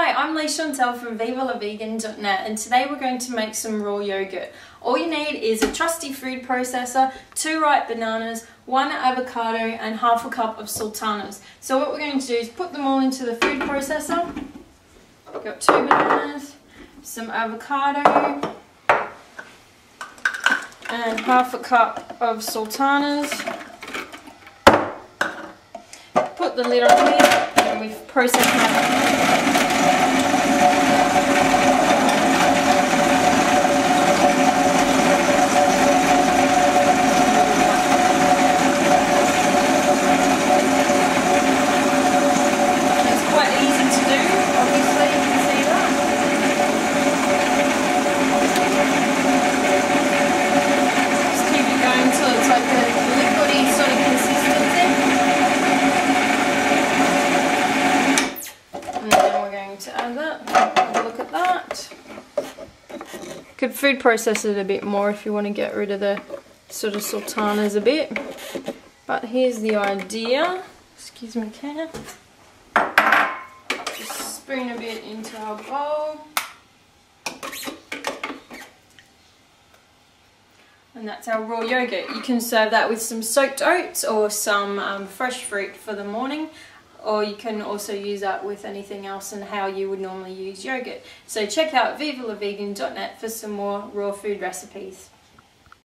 Hi, I'm Leigh-Chantelle from VivaLaVegan.net and today we're going to make some raw yogurt. All you need is a trusty food processor, two ripe bananas, one avocado and half a cup of sultanas. So what we're going to do is put them all into the food processor. Got two bananas, some avocado and half a cup of sultanas. Put the lid on here and we've processed that Could food process it a bit more if you want to get rid of the sort of sultanas a bit. But here's the idea. Excuse me, can Just spoon a bit into our bowl. And that's our raw yogurt. You can serve that with some soaked oats or some um, fresh fruit for the morning or you can also use that with anything else and how you would normally use yogurt. So check out vivalavegan.net for some more raw food recipes.